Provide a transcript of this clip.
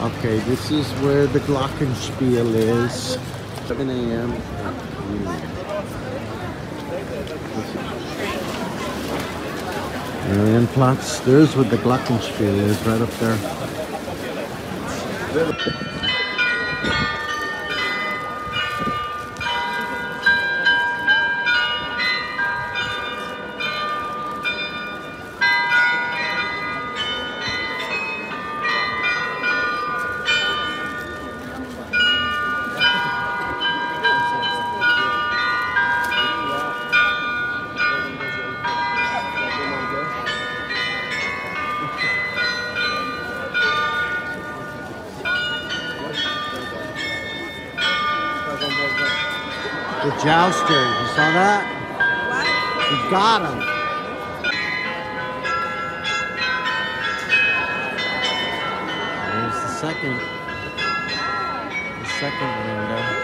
Okay, this is where the Glockenspiel is. 7 a.m. Marienplatz. Hmm. There's where the Glockenspiel is, right up there. The jouster, you saw that? What? You got him. There's the second, the second window.